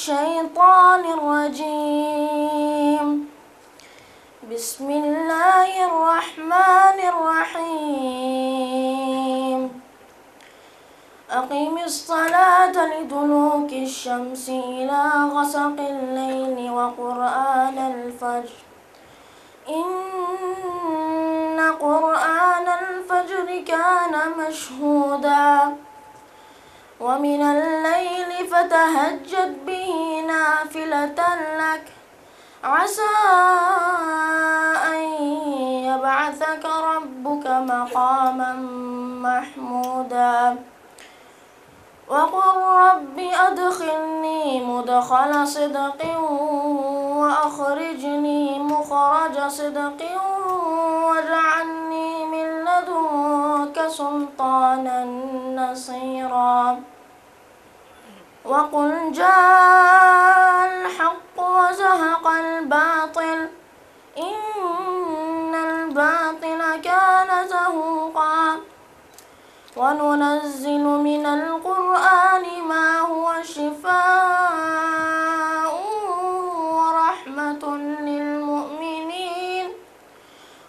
الشيطان الرجيم. بسم الله الرحمن الرحيم. أقم الصلاة لدلوك الشمس إلى غسق الليل وقرآن الفجر. إن قرآن الفجر كان مشهودا. ومن الليل فتهجد به نافلة لك. عسى أن يبعثك ربك مقاما محمودا. وقل رب أدخلني مدخل صدق وأخرجني مخرج صدق واجعلني من لدنك سلطانا نصيرا. وقل جاء الحق وزهق الباطل. إن الباطل كان زهوقا. وننزل من القرآن ما هو شفاء ورحمة للمؤمنين.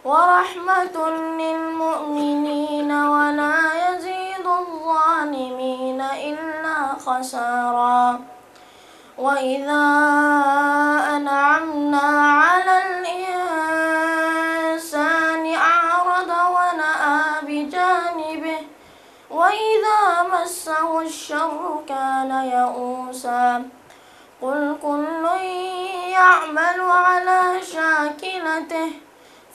ورحمة للمؤمنين ولا خسارا وإذا أنعمنا على الإنسان أعرض ونأى بجانبه وإذا مسه الشر كان يئوسا. قل كل يعمل على شاكلته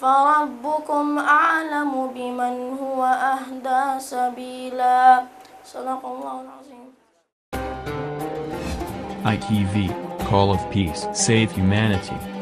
فربكم أعلم بمن هو أهدى سبيلا. صدق الله العظيم. ITV Call of Peace Save Humanity